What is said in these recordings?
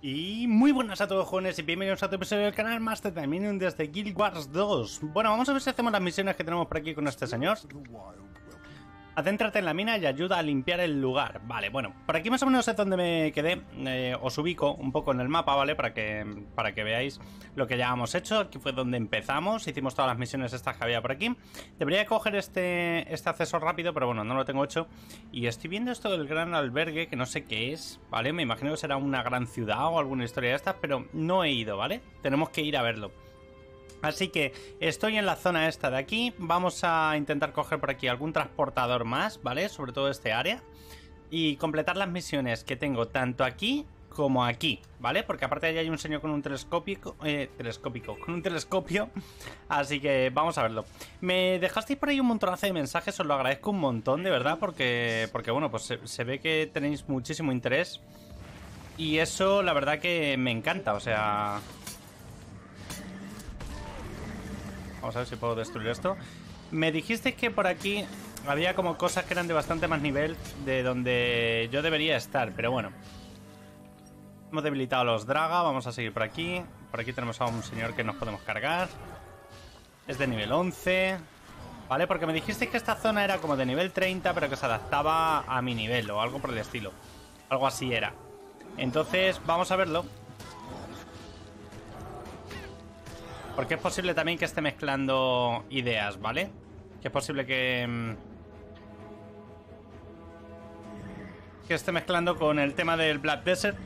Y muy buenas a todos jóvenes y bienvenidos a otro episodio del canal Master Dominion desde Guild Wars 2 Bueno, vamos a ver si hacemos las misiones que tenemos por aquí con este señor Adéntrate en la mina y ayuda a limpiar el lugar. Vale, bueno, por aquí más o menos es donde me quedé. Eh, Os ubico un poco en el mapa, ¿vale? Para que, para que veáis lo que ya hemos hecho. Aquí fue donde empezamos, hicimos todas las misiones estas que había por aquí. Debería coger este, este acceso rápido, pero bueno, no lo tengo hecho. Y estoy viendo esto del gran albergue, que no sé qué es, ¿vale? Me imagino que será una gran ciudad o alguna historia de estas Pero no he ido, ¿vale? Tenemos que ir a verlo Así que estoy en la zona esta de aquí. Vamos a intentar coger por aquí algún transportador más, ¿vale? Sobre todo este área. Y completar las misiones que tengo tanto aquí como aquí, ¿vale? Porque aparte allá hay un señor con un telescópico, eh, telescópico, con un telescopio, así que vamos a verlo. Me dejasteis por ahí un montonazo de mensajes, os lo agradezco un montón, de verdad, porque, porque bueno, pues se, se ve que tenéis muchísimo interés y eso la verdad que me encanta, o sea, Vamos a ver si puedo destruir esto. Me dijiste que por aquí había como cosas que eran de bastante más nivel de donde yo debería estar, pero bueno. Hemos debilitado a los Draga, vamos a seguir por aquí. Por aquí tenemos a un señor que nos podemos cargar. Es de nivel 11. ¿Vale? Porque me dijiste que esta zona era como de nivel 30, pero que se adaptaba a mi nivel o algo por el estilo. Algo así era. Entonces, vamos a verlo. Porque es posible también que esté mezclando ideas, ¿vale? Que es posible que... mm, Que esté mezclando con el tema del Black Desert.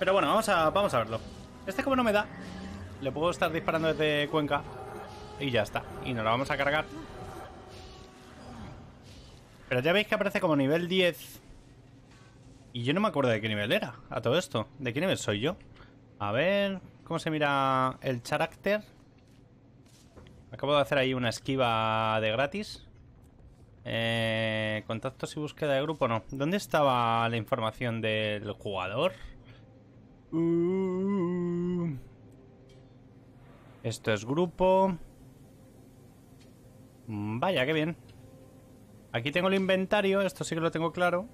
Pero bueno, vamos a, vamos a verlo. Este como no me da, le puedo estar disparando desde Cuenca. Y ya está. Y nos lo vamos a cargar. Pero ya veis que aparece como nivel 10. Y yo no me acuerdo de qué nivel era a todo esto. ¿De qué nivel soy yo? A ver, ¿cómo se mira el carácter? Acabo de hacer ahí una esquiva de gratis. Eh, contactos y búsqueda de grupo, no. ¿Dónde estaba la información del jugador? Uh, esto es grupo. Vaya, qué bien. Aquí tengo el inventario, esto sí que lo tengo claro.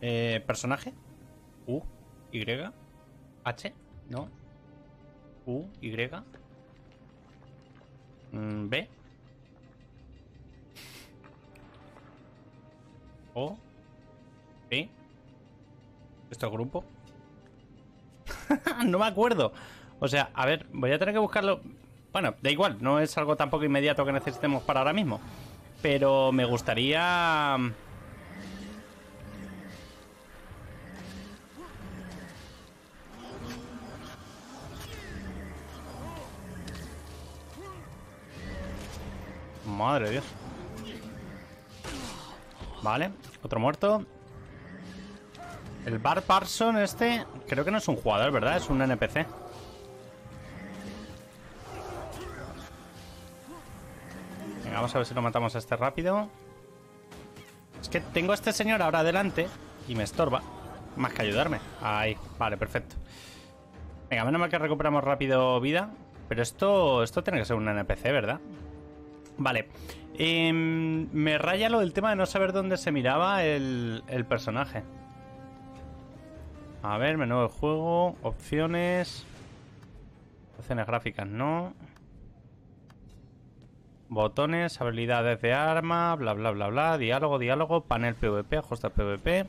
Eh, personaje. U, Y, H, no. U, Y. Mm, B. O. P. ¿Esto es grupo? no me acuerdo. O sea, a ver, voy a tener que buscarlo. Bueno, da igual, no es algo tampoco inmediato que necesitemos para ahora mismo. Pero me gustaría... Madre de Dios. Vale, otro muerto. El Bar Parson este creo que no es un jugador, ¿verdad? Es un NPC. Venga, vamos a ver si lo matamos a este rápido. Es que tengo a este señor ahora adelante y me estorba. Más que ayudarme. Ahí, vale, perfecto. Venga, menos mal que recuperamos rápido vida. Pero esto, esto tiene que ser un NPC, ¿verdad? Vale. Em, me raya lo del tema de no saber dónde se miraba el, personaje. A ver, menú de juego, opciones. Opciones gráficas, no. Botones, habilidades de arma, bla bla bla bla. Diálogo, diálogo, panel PvP, ajuste PvP.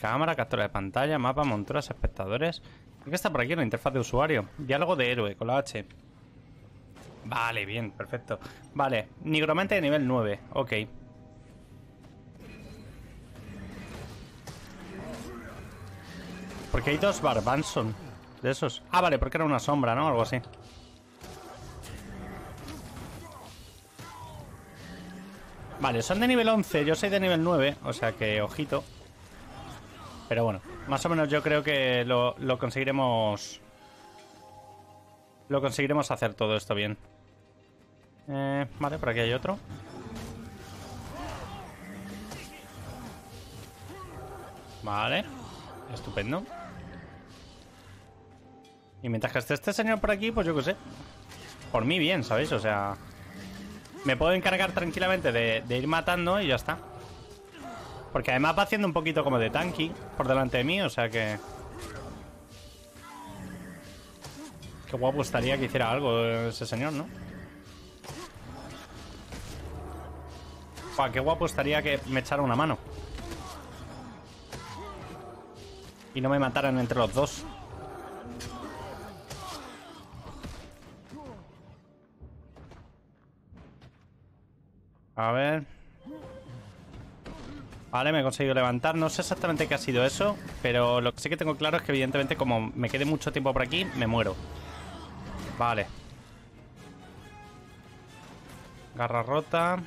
Cámara, captura de pantalla, mapa, monturas, espectadores. ¿Qué está por aquí? La interfaz de usuario. Diálogo de héroe, con la H. Vale, bien, perfecto. Vale, nigromante de nivel 9, ok. Porque hay dos Barbanson de esos. Ah, vale, porque era una sombra, ¿no? Algo así. Vale, son de nivel 11, yo soy de nivel 9, o sea que ojito. Pero bueno, más o menos yo creo que lo, lo conseguiremos... Lo conseguiremos hacer todo esto bien. Eh, vale, por aquí hay otro. Vale. Estupendo. Y mientras que esté este señor por aquí, pues yo qué sé. Por mí bien, ¿sabéis? O sea... Me puedo encargar tranquilamente de, ir matando y ya está. Porque además va haciendo un poquito como de tanky por delante de mí, o sea que... Qué guapo estaría que hiciera algo ese señor, ¿no? Qué guapo estaría que me echara una mano. Y no me mataran entre los dos. A ver. Vale, me he conseguido levantar. No sé exactamente qué ha sido eso, pero lo que sí que tengo claro es que evidentemente como me quede mucho tiempo por aquí, me muero. Vale. Garra rota.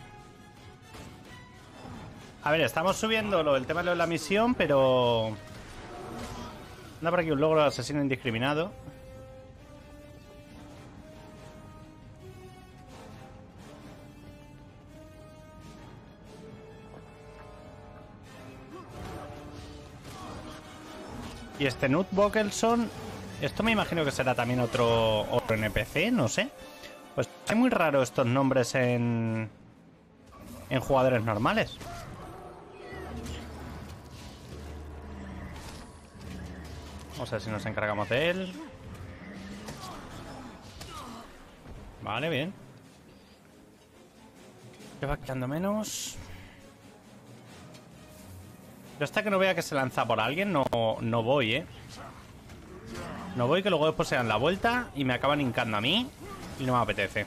A ver, estamos subiendo el tema de la misión, pero... Anda por aquí un logro de asesino indiscriminado. Y este Nut Bokelson, esto me imagino que será también otro, otro NPC, no sé. Pues es muy raro estos nombres en, en jugadores normales. Vamos a ver si nos encargamos de él. Vale, bien. ¿Qué va quedando menos? Yo hasta que no vea que se lanza por alguien no, no voy, ¿eh? No voy que luego después se dan la vuelta y me acaban hincando a mí y no me apetece.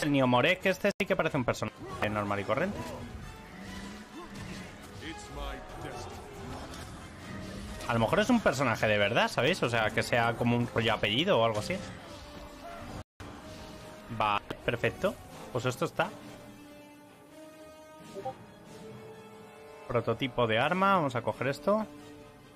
El Niomorek, que este sí que parece un personaje normal y corriente. A lo mejor es un personaje de verdad, ¿sabéis? O sea, que sea como un rollo apellido o algo así. Vale, perfecto. Pues esto está. Prototipo de arma, vamos a coger esto.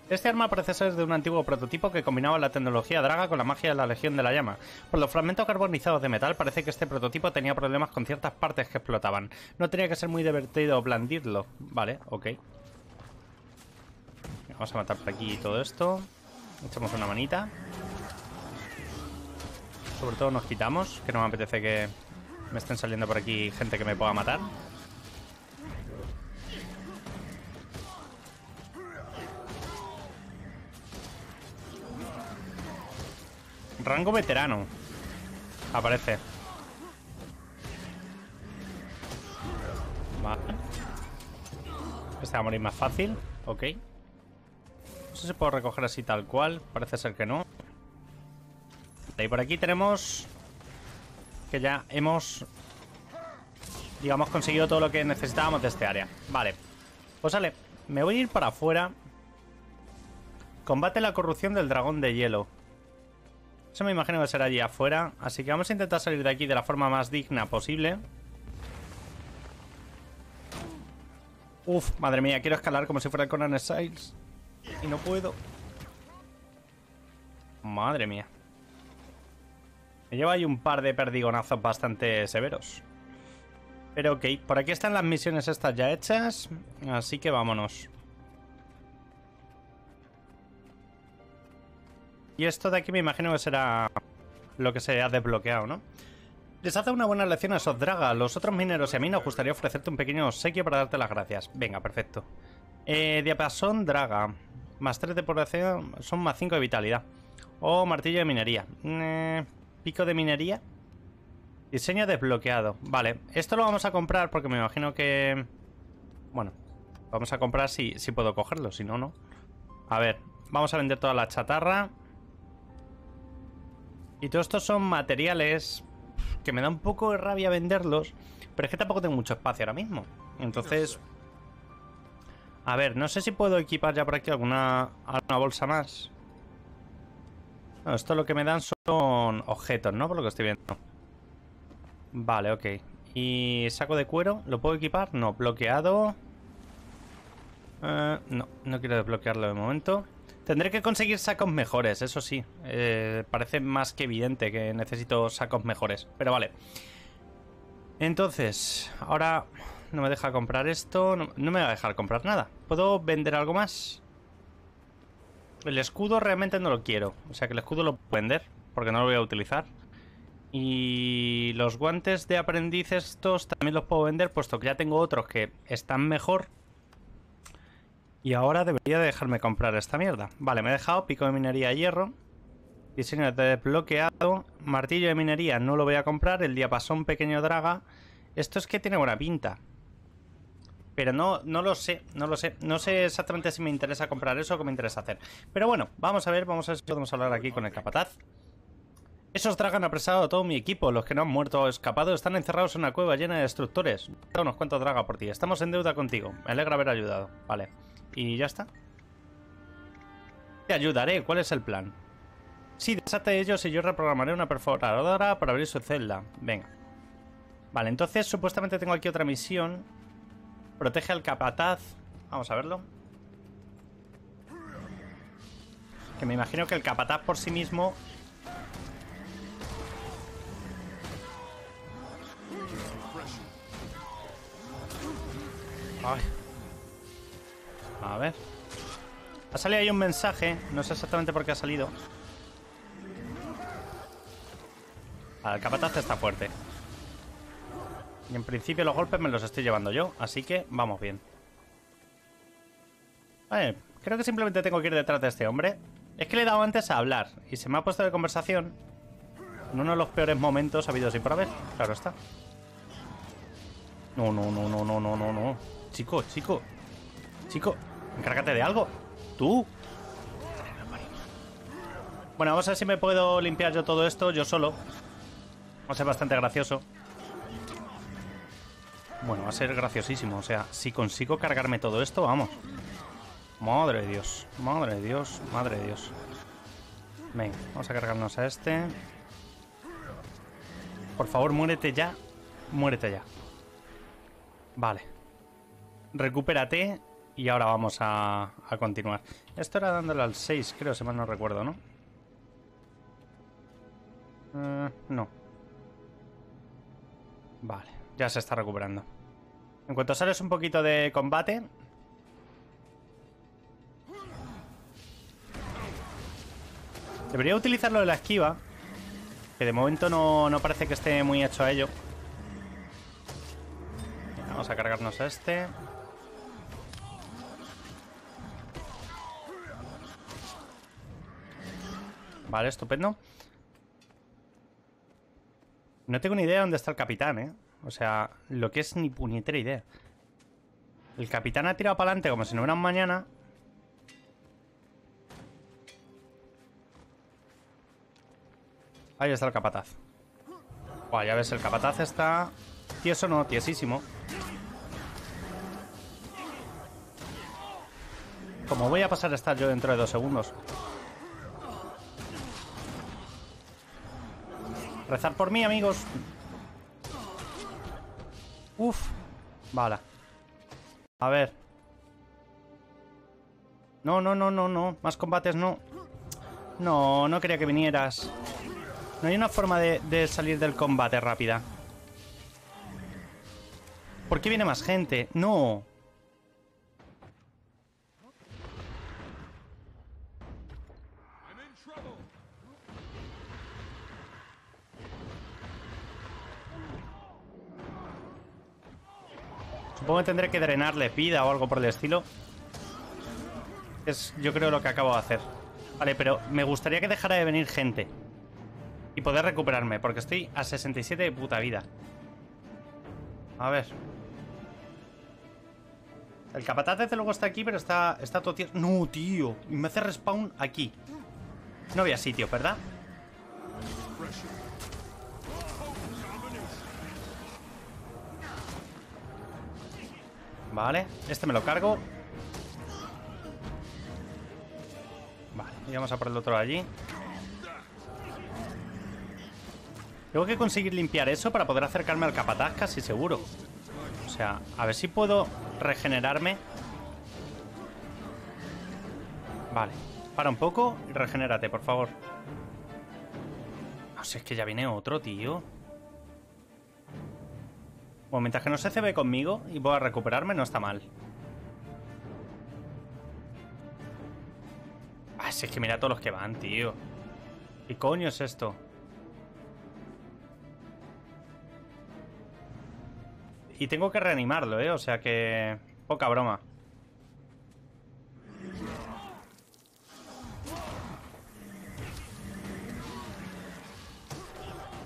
Este arma parece ser de un antiguo prototipo que combinaba la tecnología draga con la magia de la Legión de la Llama. Por los fragmentos carbonizados de metal parece que este prototipo tenía problemas con ciertas partes que explotaban. No tenía que ser muy divertido blandirlo. Vale, ok. Vamos a matar por aquí todo esto. Echamos una manita. Sobre todo nos quitamos, que no me apetece que me estén saliendo por aquí gente que me pueda matar. Rango veterano. Aparece. Vale. Este va a morir más fácil. Ok. No sé si puedo recoger así tal cual. Parece ser que no. Y por aquí tenemos... Que ya hemos... Digamos, conseguido todo lo que necesitábamos de este área. Vale. Pues sale. Me voy a ir para afuera. Combate la corrupción del dragón de hielo. Eso me imagino que será allí afuera. Así que vamos a intentar salir de aquí de la forma más digna posible. Uf, madre mía, quiero escalar como si fuera Conan Exiles. Y no puedo. Madre mía. Me lleva ahí un par de perdigonazos bastante severos. Pero ok, por aquí están las misiones estas ya hechas. Así que vámonos. Y esto de aquí me imagino que será lo que se ha desbloqueado, ¿no? Les hace una buena lección a esos Draga. Los otros mineros y a mí nos gustaría ofrecerte un pequeño obsequio para darte las gracias. Venga, perfecto. Eh, diapasón Draga. Más 3 de población son más 5 de vitalidad. O martillo de minería. Eh, pico de minería. Diseño desbloqueado. Vale, esto lo vamos a comprar porque me imagino que... Bueno, vamos a comprar si, si puedo cogerlo, si no, no. A ver, vamos a vender toda la chatarra. Y todos estos son materiales que me da un poco de rabia venderlos, pero es que tampoco tengo mucho espacio ahora mismo. Entonces... A ver, no sé si puedo equipar ya por aquí alguna, alguna bolsa más. Esto lo que me dan son objetos, ¿no? Por lo que estoy viendo. Vale, ok. ¿Y saco de cuero? ¿Lo puedo equipar? No, bloqueado. Eh, no, no quiero desbloquearlo de momento. Tendré que conseguir sacos mejores, eso sí. Eh, parece más que evidente que necesito sacos mejores. Pero vale. Entonces, ahora no me deja comprar esto. No, me va a dejar comprar nada. ¿Puedo vender algo más? El escudo realmente no lo quiero. O sea que el escudo lo puedo vender. Porque no lo voy a utilizar. Y los guantes de aprendiz estos también los puedo vender. Puesto que ya tengo otros que están mejor. Y ahora debería dejarme comprar esta mierda. Vale, me he dejado pico de minería hierro. Diseño de desbloqueado. Martillo de minería no lo voy a comprar. El diapasón pequeño draga. Esto es que tiene buena pinta. Pero no, no lo sé, no lo sé. No sé exactamente si me interesa comprar eso o qué me interesa hacer. Pero bueno, vamos a ver, vamos a ver si podemos hablar aquí con el capataz. Esos Dragan han apresado a todo mi equipo. Los que no han muerto o escapado están encerrados en una cueva llena de destructores. Unos cuantos Draga por ti. Estamos en deuda contigo. Me alegra haber ayudado. Vale. ¿Y ya está? Te ayudaré. ¿Cuál es el plan? Sí, desate de ellos y yo reprogramaré una perforadora para abrir su celda. Venga. Vale, entonces supuestamente tengo aquí otra misión. Protege al capataz. Vamos a verlo. Que me imagino que el capataz por sí mismo... Ay. A ver. Ha salido ahí un mensaje. No sé exactamente por qué ha salido. el capataz está fuerte. Y en principio los golpes me los estoy llevando yo, así que vamos bien. Vale, creo que simplemente tengo que ir detrás de este hombre. Es que le he dado antes a hablar y se me ha puesto de conversación en uno de los peores momentos habidos y por haber. Claro está. No, no, no, no, no, no, no, no. Chico, chico. Chico, encárgate de algo. Tú. Bueno, vamos a ver si me puedo limpiar yo todo esto yo solo. Va a ser bastante gracioso. Bueno, va a ser graciosísimo. O sea, si consigo cargarme todo esto, vamos. Madre de Dios. Madre de Dios. Madre de Dios. Venga, vamos a cargarnos a este. Por favor, muérete ya. Muérete ya. Vale. Recupérate. Y ahora vamos a, a continuar. Esto era dándole al 6, creo, si mal no recuerdo, ¿no? Eh, no. Vale, ya se está recuperando. En cuanto sales un poquito de combate... Debería utilizarlo de la esquiva. Que de momento no, no parece que esté muy hecho a ello. Vamos a cargarnos a este. Vale, estupendo. No tengo ni idea de dónde está el capitán, ¿eh? O sea, lo que es ni puñetera idea. El capitán ha tirado para adelante como si no hubiera mañana. Ahí está el capataz. Buah, ya ves, el capataz está... Tieso no, tiesísimo. Como voy a pasar a estar yo dentro de dos segundos. Rezar por mí, amigos. Uf. Vale. A ver. No, no, no, no, no. Más combates no. No, no quería que vinieras. No hay una forma de, de salir del combate rápida. ¿Por qué viene más gente? No. Supongo tendré que drenarle vida o algo por el estilo. Es, yo creo, lo que acabo de hacer. Vale, pero me gustaría que dejara de venir gente. Y poder recuperarme, porque estoy a 67 de puta vida. A ver. El capataz desde luego está aquí, pero está, está todo tío. No, tío. Me hace respawn aquí. No había sitio, ¿verdad? Vale, este me lo cargo. Vale, y vamos a por el otro allí. Tengo que conseguir limpiar eso para poder acercarme al capataz casi seguro. O sea, a ver si puedo regenerarme. Vale, para un poco y regenérate, por favor. No sé, es que ya viene otro, tío bueno, mientras que no se CB conmigo y voy a recuperarme, no está mal. Ah, si es que mira todos los que van, tío. ¿Qué coño es esto? Y tengo que reanimarlo, ¿eh? O sea que... Poca broma.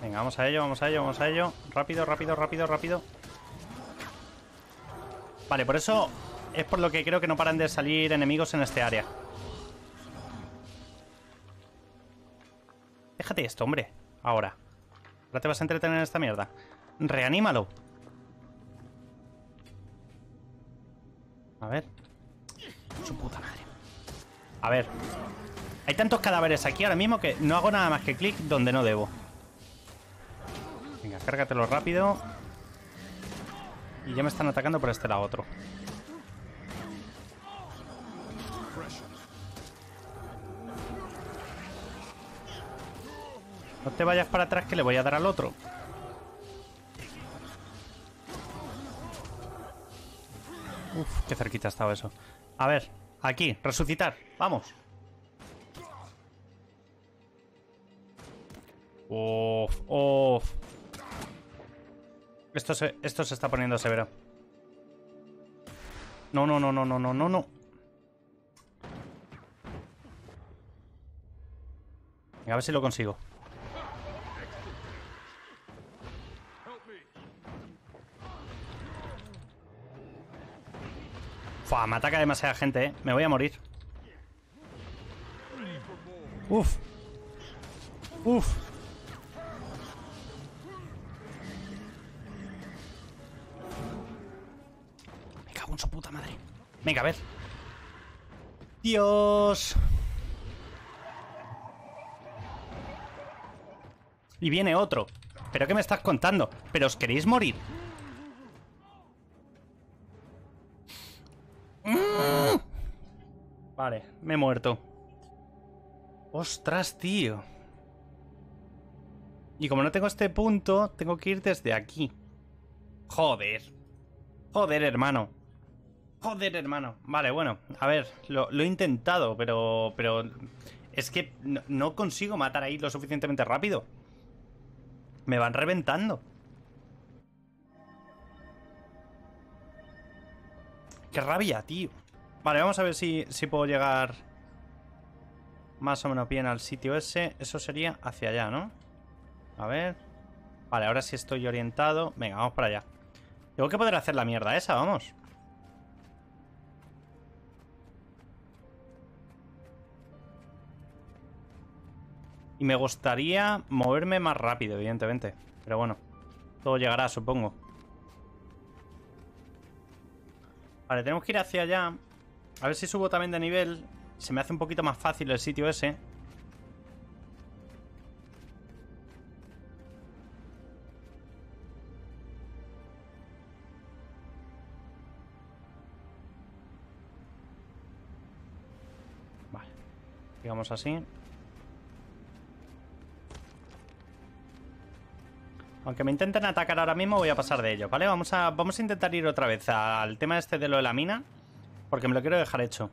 Venga, vamos a ello, vamos a ello, vamos a ello. Rápido, rápido, rápido, rápido. Vale, por eso es por lo que creo que no paran de salir enemigos en este área. Déjate esto, hombre. Ahora. Ahora te vas a entretener en esta mierda. Reanímalo. A ver. Su puta madre. A ver. Hay tantos cadáveres aquí ahora mismo que no hago nada más que clic donde no debo. Venga, cárgatelo rápido. Y ya me están atacando por este lado otro. No te vayas para atrás que le voy a dar al otro. Uf, qué cerquita ha estado eso. A ver, aquí, resucitar. Vamos. Uf, uf. Esto se, esto se está poniendo severo. No, no, no, no, no, no, no, no. a ver si lo consigo. Fua, me ataca demasiada gente, eh. Me voy a morir. Uf. Uf. Venga, a ver. Dios. Y viene otro. ¿Pero qué me estás contando? ¿Pero os queréis morir? Vale, me he muerto. Ostras, tío. Y como no tengo este punto, tengo que ir desde aquí. Joder. Joder, hermano. Joder, hermano. Vale, bueno. A ver, lo, he intentado, pero... Pero... Es que no consigo matar ahí lo suficientemente rápido. Me van reventando. Qué rabia, tío. Vale, vamos a ver si, puedo llegar más o menos bien al sitio ese. Eso sería hacia allá, ¿no? A ver. Vale, ahora sí estoy orientado. Venga, vamos para allá. Tengo que poder hacer la mierda esa, vamos. Y me gustaría moverme más rápido, evidentemente. Pero bueno, todo llegará, supongo. Vale, tenemos que ir hacia allá. A ver si subo también de nivel. Se me hace un poquito más fácil el sitio ese. Vale. Digamos así. Aunque me intenten atacar ahora mismo, voy a pasar de ello, ¿vale? Vamos a, vamos a intentar ir otra vez al tema este de lo de la mina. Porque me lo quiero dejar hecho.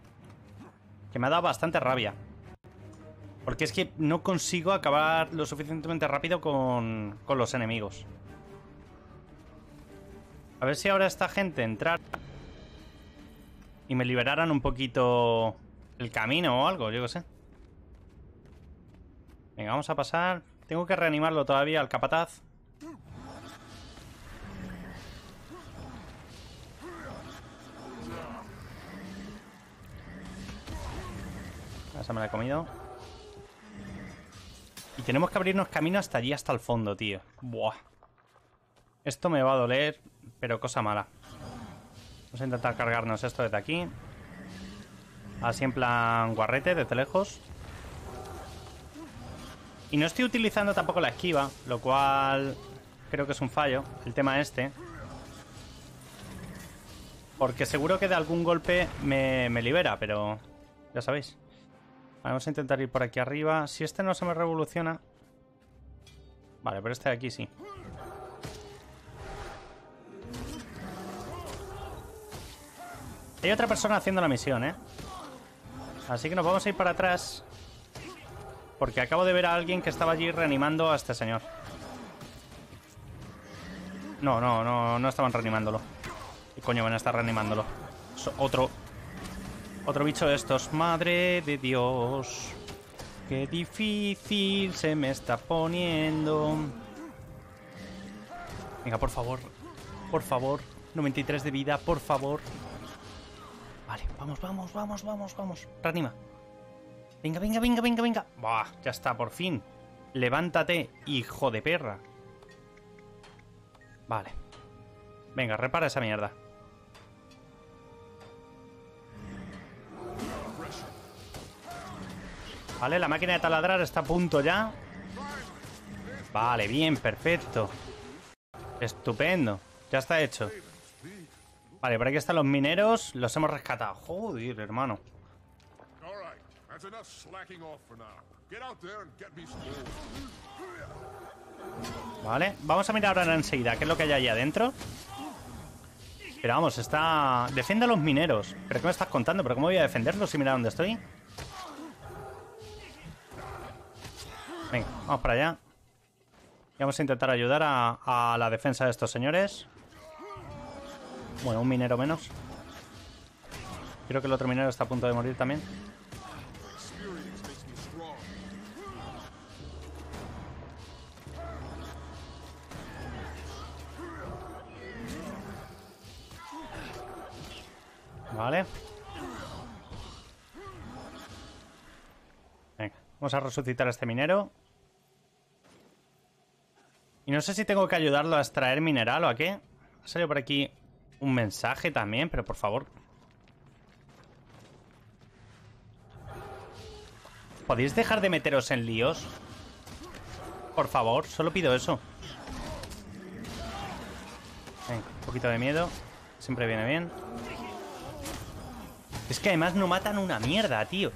Que me ha dado bastante rabia. Porque es que no consigo acabar lo suficientemente rápido con, con los enemigos. A ver si ahora esta gente entrar y me liberaran un poquito el camino o algo, yo qué sé. Venga, vamos a pasar. Tengo que reanimarlo todavía al capataz. Esa me la he comido. Y tenemos que abrirnos camino hasta allí, hasta el fondo, tío. Buah. Esto me va a doler, pero cosa mala. Vamos a intentar cargarnos esto desde aquí. Así en plan guarrete, desde lejos. Y no estoy utilizando tampoco la esquiva, lo cual creo que es un fallo, el tema este. Porque seguro que de algún golpe me, me libera, pero ya sabéis. Vamos a intentar ir por aquí arriba. Si este no se me revoluciona... Vale, pero este de aquí sí. Hay otra persona haciendo la misión, ¿eh? Así que nos vamos a ir para atrás. Porque acabo de ver a alguien que estaba allí reanimando a este señor. No, no, no, no estaban reanimándolo. ¿Qué coño van a estar reanimándolo? otro, otro bicho de estos. Madre de Dios. Qué difícil se me está poniendo. Venga, por favor. Por favor. 93 de vida, por favor. Vale, vamos, vamos, vamos, vamos, vamos. Reanima. Venga, venga, venga, venga, venga. Buah, ya está, por fin. Levántate, hijo de perra. Vale. Venga, repara esa mierda. Vale, la máquina de taladrar está a punto ya. Vale, bien, perfecto. Estupendo. Ya está hecho. Vale, por aquí están los mineros. Los hemos rescatado. Joder, hermano. Vale, vamos a mirar ahora enseguida qué es lo que hay allá adentro. Pero vamos, está... Defiende a los mineros. ¿Pero qué me estás contando? ¿Pero cómo voy a defenderlos si mira dónde estoy? Venga, vamos para allá. Y vamos a intentar ayudar a, a la defensa de estos señores. Bueno, un minero menos. Creo que el otro minero está a punto de morir también. Vale. Venga, vamos a resucitar a este minero. Y no sé si tengo que ayudarlo a extraer mineral o a qué. Ha salido por aquí un mensaje también, pero por favor. ¿Podéis dejar de meteros en líos? Por favor, solo pido eso. Venga, un poquito de miedo. Siempre viene bien. Es que además no matan una mierda, tío.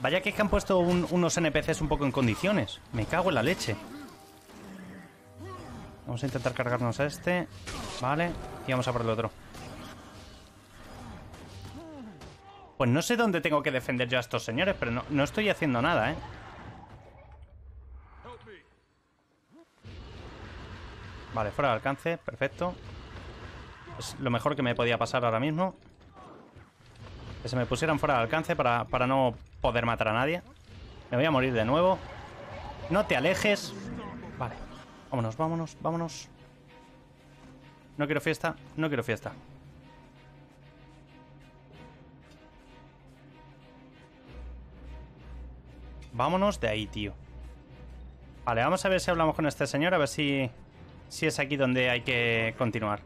Vaya que, es que han puesto unos NPCs un poco en condiciones. Me cago en la leche. Vamos a intentar cargarnos a este. Vale. Y vamos a por el otro. Pues no sé dónde tengo que defender yo a estos señores, pero no, estoy haciendo nada, ¿eh? Vale, fuera de alcance. Perfecto. Es lo mejor que me podía pasar ahora mismo. Que se me pusieran fuera de alcance para, para no poder matar a nadie. Me voy a morir de nuevo. No te alejes. Vale. Vámonos, vámonos, vámonos. No quiero fiesta, no quiero fiesta. Vámonos de ahí, tío. Vale, vamos a ver si hablamos con este señor, a ver si, si es aquí donde hay que continuar.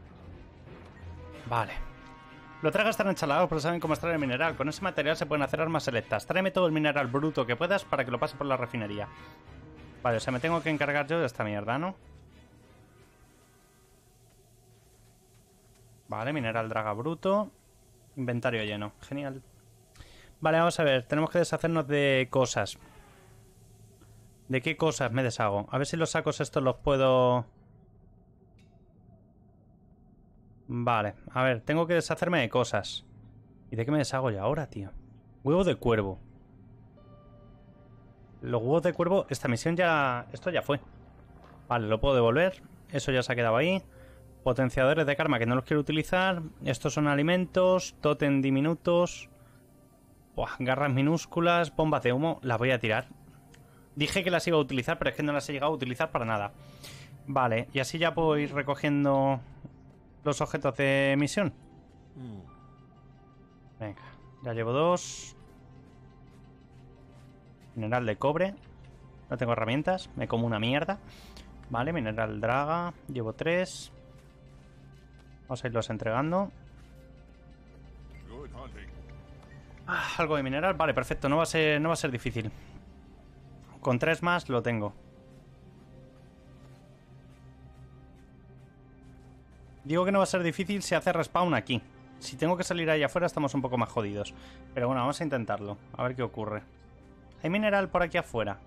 Vale. Lo tragas están enchalados, pero saben cómo extraer el mineral. Con ese material se pueden hacer armas selectas. Tráeme todo el mineral bruto que puedas para que lo pase por la refinería. Vale, o sea, me tengo que encargar yo de esta mierda, ¿no? Vale, mineral draga bruto. Inventario lleno. Genial. Vale, vamos a ver. Tenemos que deshacernos de cosas. ¿De qué cosas me deshago? A ver si los sacos estos los puedo... Vale, a ver, tengo que deshacerme de cosas. ¿Y de qué me deshago ya ahora, tío? Huevo de cuervo. Los huevos de cuervo, esta misión ya... Esto ya fue. Vale, lo puedo devolver. Eso ya se ha quedado ahí. Potenciadores de karma que no los quiero utilizar. Estos son alimentos. Totem diminutos. Buah, garras minúsculas. Bombas de humo. Las voy a tirar. Dije que las iba a utilizar, pero es que no las he llegado a utilizar para nada. Vale, y así ya puedo ir recogiendo los objetos de misión. Venga, ya llevo dos. Mineral de cobre. No tengo herramientas, me como una mierda. Vale, mineral draga. Llevo tres. Vamos a irlos entregando. Ah, algo de mineral. Vale, perfecto. No va, a ser, no va a ser difícil. Con tres más lo tengo. Digo que no va a ser difícil si hace respawn aquí. Si tengo que salir ahí afuera estamos un poco más jodidos. Pero bueno, vamos a intentarlo. A ver qué ocurre. ¿Hay mineral por aquí afuera?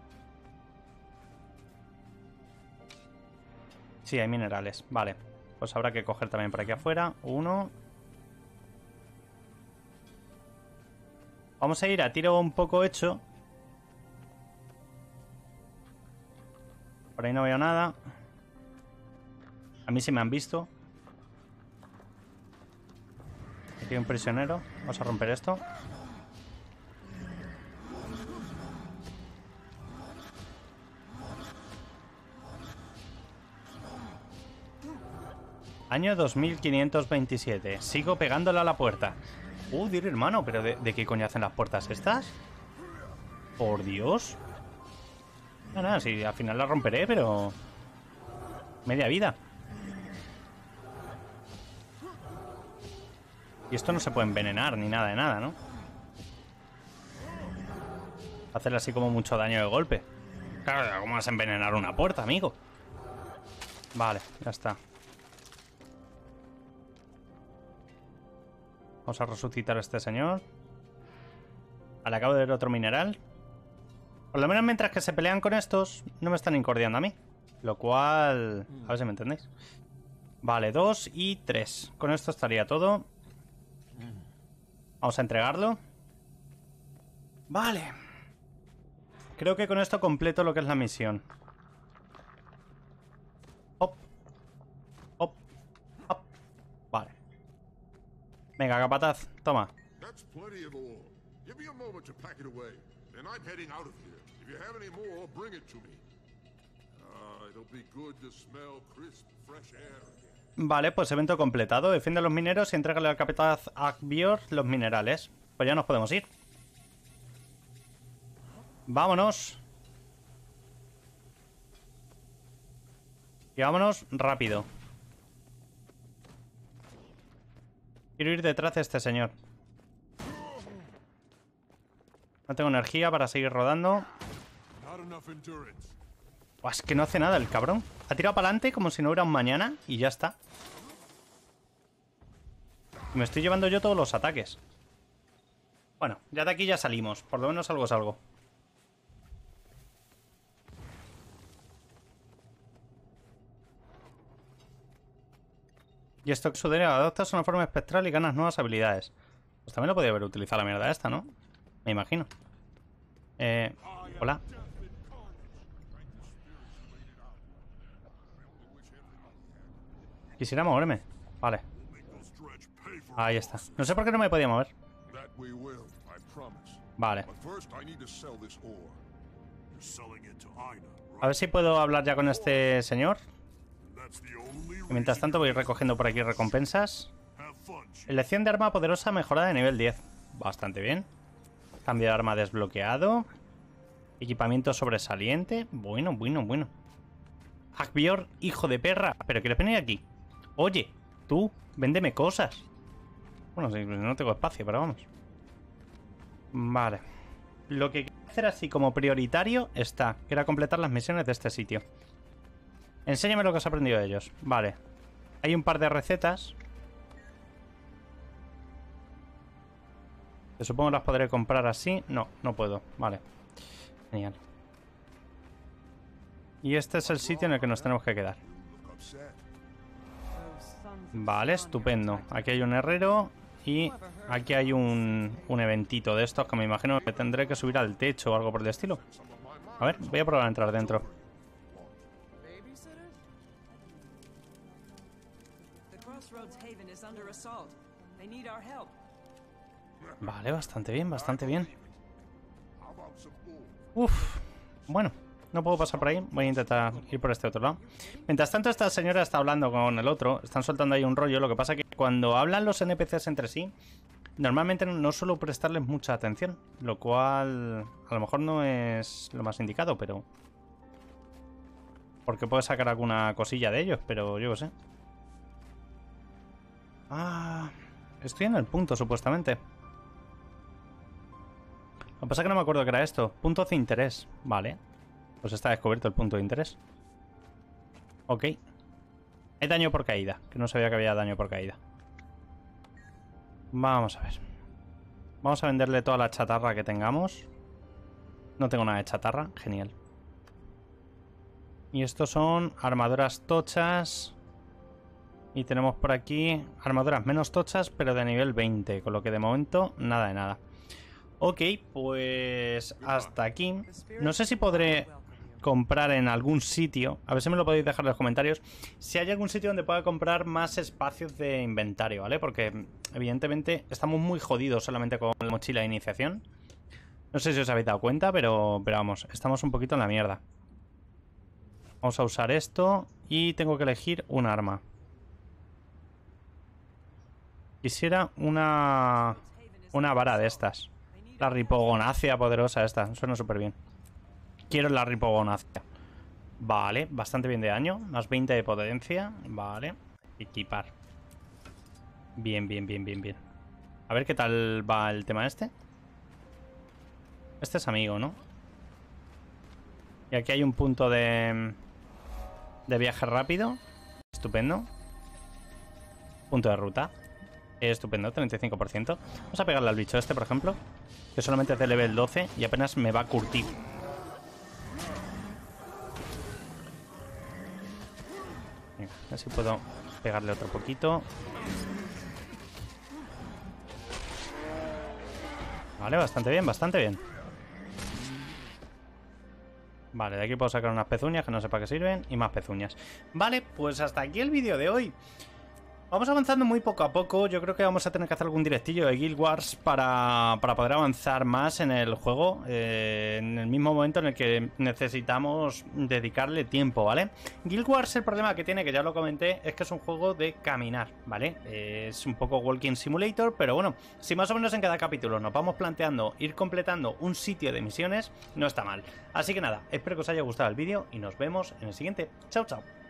Sí, hay minerales. Vale. Pues habrá que coger también por aquí afuera. Uno. Vamos a ir a tiro un poco hecho. Por ahí no veo nada. A mí sí me han visto. Aquí hay un prisionero. Vamos a romper esto. Año 2527. Sigo pegándole a la puerta. Uh, dir hermano, pero de, ¿de qué coño hacen las puertas estas? Por Dios. No, nada, sí, al final la romperé, pero... Media vida. Esto no se puede envenenar ni nada de nada, ¿no? Hacerle así como mucho daño de golpe. Claro, ¿cómo vas a envenenar una puerta, amigo? Vale, ya está. Vamos a resucitar a este señor. Vale, acabo de ver otro mineral. Por lo menos mientras que se pelean con estos, no me están incordiando a mí. Lo cual... A ver si me entendéis. Vale, dos y tres. Con esto estaría todo. Vamos a entregarlo. Vale. Creo que con esto completo lo que es la misión. Hop. Hop. Hop. Vale. Venga, capataz, toma. Ah, it'll be good to smell crisp, fresh air again. Vale, pues evento completado. Defiende a los mineros y entrégale al capataz Akbior los minerales. Pues ya nos podemos ir. Vámonos. Y vámonos rápido. Quiero ir detrás de este señor. No tengo energía para seguir rodando. Es que no hace nada el cabrón. Ha tirado para adelante como si no hubiera un mañana y ya está. Me estoy llevando yo todos los ataques. Bueno, ya de aquí ya salimos. Por lo menos algo es algo. Y esto que sucede, adoptas una forma espectral y ganas nuevas habilidades. Pues también lo podía haber utilizado la mierda esta, ¿no? Me imagino. Eh, hola. Quisiera moverme. Vale. Make those dredge pay for Ahí está. No sé por qué no me podía mover. Vale. A ver si puedo hablar ya con este señor. Y mientras tanto voy recogiendo por aquí recompensas. Elección de arma poderosa mejorada de nivel 10. Bastante bien. Cambio de arma desbloqueado. Equipamiento sobresaliente. Bueno, bueno, bueno. Akbior, hijo de perra. ¿Pero le venir aquí? Oye, tú, véndeme cosas. Bueno, sí, no tengo espacio, pero vamos. Vale. Lo que quiero hacer así como prioritario está, que era completar las misiones de este sitio. Enséñame lo que has aprendido de ellos. Vale. Hay un par de recetas. Que supongo las podré comprar así. No, no puedo. Vale. Genial. Y este es el sitio en el que nos tenemos que quedar. Vale, estupendo. Aquí hay un herrero y aquí hay un, un eventito de estos que me imagino que tendré que subir al techo o algo por el estilo. A ver, voy a probar a entrar dentro. Vale, bastante bien, bastante bien. Uf, bueno, no puedo pasar por ahí. Voy a intentar ir por este otro lado. Mientras tanto, esta señora está hablando con el otro. Están soltando ahí un rollo. Lo que pasa que cuando hablan los NPCs entre sí, normalmente no suelo prestarles mucha atención. Lo cual a lo mejor no es lo más indicado, pero... Porque puedo sacar alguna cosilla de ellos, pero yo qué sé. Ah, estoy en el punto, supuestamente. Lo que pasa es que no me acuerdo que era esto. Puntos de interés. Vale. Pues está descubierto el punto de interés. Ok. Hay daño por caída. Que no sabía que había daño por caída. Vamos a ver. Vamos a venderle toda la chatarra que tengamos. No tengo nada de chatarra. Genial. Y estos son armaduras tochas. Y tenemos por aquí armaduras menos tochas, pero de nivel 20. Con lo que de momento, nada de nada. Ok, pues hasta aquí. No sé si podré comprar en algún sitio. A ver si me lo podéis dejar en los comentarios. Si hay algún sitio donde pueda comprar más espacios de inventario, ¿vale? Porque evidentemente estamos muy jodidos solamente con la mochila de iniciación. No sé si os habéis dado cuenta, pero, pero vamos, estamos un poquito en la mierda. Vamos a usar esto y tengo que elegir un arma. Quisiera una... Una vara de estas. La ripogonácea poderosa esta. Suena súper bien. Quiero la ripogonácea. Vale, bastante bien de daño. Más 20 de potencia. Vale. Equipar. Bien, bien, bien, bien, bien. A ver qué tal va el tema este. Este es amigo, ¿no? Y aquí hay un punto de... De viaje rápido. Estupendo. Punto de ruta. Estupendo, 35%. Vamos a pegarle al bicho este, por ejemplo. Que solamente es de level 12 y apenas me va a curtir. Venga, a ver si puedo pegarle otro poquito. Vale, bastante bien, bastante bien. Vale, de aquí puedo sacar unas pezuñas que no sé para qué sirven y más pezuñas. Vale, pues hasta aquí el vídeo de hoy. Vamos avanzando muy poco a poco. Yo creo que vamos a tener que hacer algún directillo de Guild Wars para, poder avanzar más en el juego. Eh, en el mismo momento en el que necesitamos dedicarle tiempo, ¿vale? Guild Wars, el problema que tiene, que ya lo comenté, es que es un juego de caminar, ¿vale? es un poco Walking Simulator, pero bueno, si más o menos en cada capítulo nos vamos planteando ir completando un sitio de misiones, no está mal. Así que nada, espero que os haya gustado el vídeo y nos vemos en el siguiente. Chao, chao.